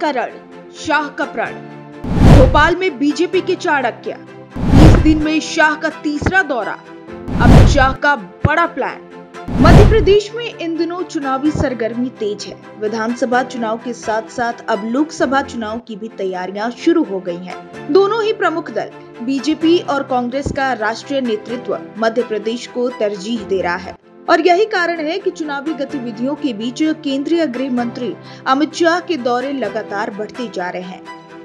का रण, शाह का प्रण। भोपाल में बीजेपी के चाणक्य बीस दिन में शाह का तीसरा दौरा। अमित शाह का बड़ा प्लान मध्य प्रदेश में इन दिनों चुनावी सरगर्मी तेज है। विधानसभा चुनाव के साथ साथ अब लोकसभा चुनाव की भी तैयारियाँ शुरू हो गई हैं। दोनों ही प्रमुख दल, बीजेपी और कांग्रेस का राष्ट्रीय नेतृत्व मध्य प्रदेश को तरजीह दे रहा है। और यही कारण है कि चुनावी गतिविधियों के बीच केंद्रीय गृह मंत्री अमित शाह के दौरे लगातार बढ़ते जा रहे हैं।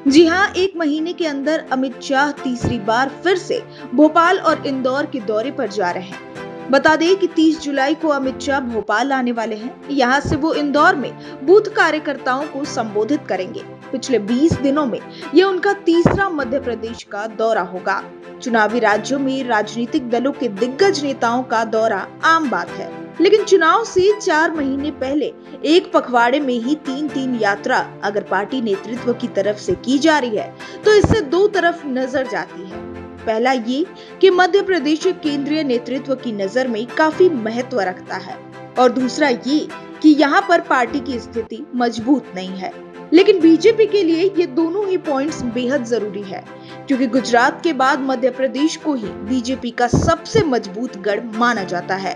जी हाँ एक महीने के अंदर अमित शाह तीसरी बार फिर से भोपाल और इंदौर के दौरे पर जा रहे हैं। बता दें कि 30 जुलाई को अमित शाह भोपाल आने वाले हैं। यहाँ से वो इंदौर में बूथ कार्यकर्ताओं को संबोधित करेंगे। पिछले 20 दिनों में ये उनका तीसरा मध्य प्रदेश का दौरा होगा। चुनावी राज्यों में राजनीतिक दलों के दिग्गज नेताओं का दौरा आम बात है। लेकिन चुनाव से चार महीने पहले एक पखवाड़े में ही तीन तीन यात्रा अगर पार्टी नेतृत्व की तरफ़ से की जा रही है तो इससे दो तरफ़ नज़र जाती है। पहला ये कि मध्य प्रदेश केंद्रीय नेतृत्व की नज़र में काफ़ी महत्व रखता है। और दूसरा ये कि यहाँ पर पार्टी की स्थिति मज़बूत नहीं है। लेकिन बीजेपी के लिए ये दोनों ही पॉइंट्स बेहद ज़रूरी है, क्योंकि गुजरात के बाद मध्य प्रदेश को ही बीजेपी का सबसे मज़बूत गढ़ माना जाता है।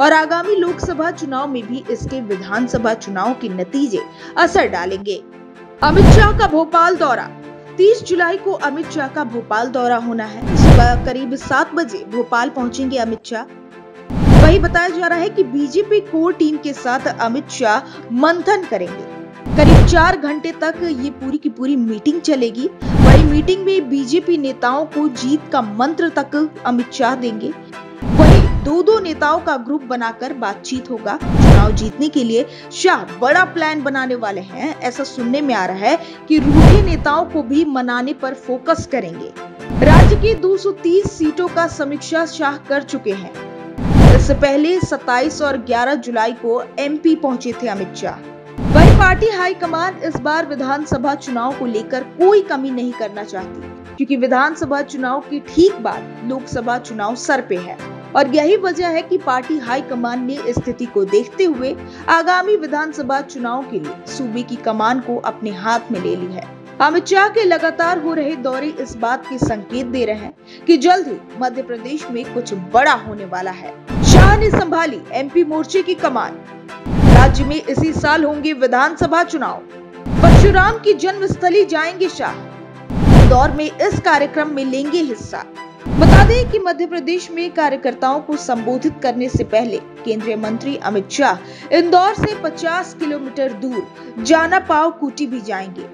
और आगामी लोकसभा चुनाव में भी इसके विधानसभा चुनाव के नतीजे असर डालेंगे। अमित शाह का भोपाल दौरा 30 जुलाई को अमित शाह का भोपाल दौरा होना है। सुबह करीब सात बजे भोपाल पहुँचेंगे अमित शाह। वही बताया जा रहा है कि बीजेपी कोर टीम के साथ अमित शाह मंथन करेंगे। करीब चार घंटे तक ये पूरी की पूरी मीटिंग चलेगी। वही मीटिंग में बीजेपी नेताओं को जीत का मंत्र तक अमित शाह देंगे। दो दो नेताओं का ग्रुप बनाकर बातचीत होगा। चुनाव जीतने के लिए शाह बड़ा प्लान बनाने वाले हैं। ऐसा सुनने में आ रहा है कि रूढ़े नेताओं को भी मनाने पर फोकस करेंगे। राज्य की 230 सीटों का समीक्षा शाह कर चुके हैं। इससे पहले 27 और 11 जुलाई को एमपी पहुँचे थे अमित शाह। वही पार्टी हाईकमान इस बार विधानसभा चुनाव को लेकर कोई कमी नहीं करना चाहती, क्योंकि विधानसभा चुनाव के ठीक बाद लोकसभा चुनाव सर पे है। और यही वजह है कि पार्टी हाईकमान ने स्थिति को देखते हुए आगामी विधानसभा चुनाव के लिए सूबे की कमान को अपने हाथ में ले ली है। अमित शाह के लगातार हो रहे दौरे इस बात के संकेत दे रहे हैं कि जल्द ही मध्य प्रदेश में कुछ बड़ा होने वाला है। शाह ने संभाली एमपी मोर्चे की कमान। राज्य में इसी साल होंगे विधानसभा चुनाव। परशुराम की जन्मस्थली जाएँगे शाह। दौर में इस कार्यक्रम में लेंगे हिस्सा। बता दें कि मध्य प्रदेश में कार्यकर्ताओं को संबोधित करने से पहले केंद्रीय मंत्री अमित शाह इंदौर से 50 किलोमीटर दूर जाना पाव कुटी भी जाएँगे।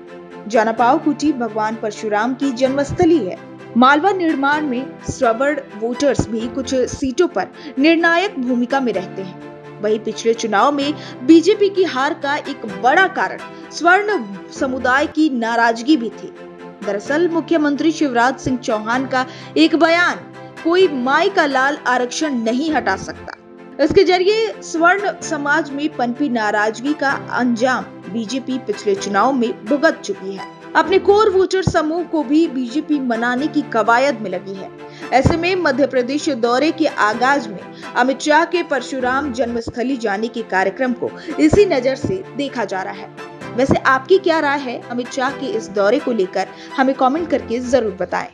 जाना पाव कुटी भगवान परशुराम की जन्मस्थली है। मालवा निर्माण में श्रवण वोटर्स भी कुछ सीटों पर निर्णायक भूमिका में रहते हैं। वही पिछले चुनाव में बीजेपी की हार का एक बड़ा कारण स्वर्ण समुदाय की नाराज़गी भी थी। दरअसल मुख्यमंत्री शिवराज सिंह चौहान का एक बयान, कोई माई का लाल आरक्षण नहीं हटा सकता। इसके ज़रिए स्वर्ण समाज में पनपी नाराज़गी का अंजाम बीजेपी पिछले चुनाव में भुगत चुकी है। अपने कोर वोटर समूह को भी बीजेपी मनाने की कवायद में लगी है। ऐसे में मध्य प्रदेश दौरे के आगाज़ में अमित शाह के परशुराम जन्मस्थली जाने के कार्यक्रम को इसी नज़र से देखा जा रहा है। वैसे आपकी क्या राय है? अमित शाह के इस दौरे को लेकर हमें कमेंट करके ज़रूर बताएँ।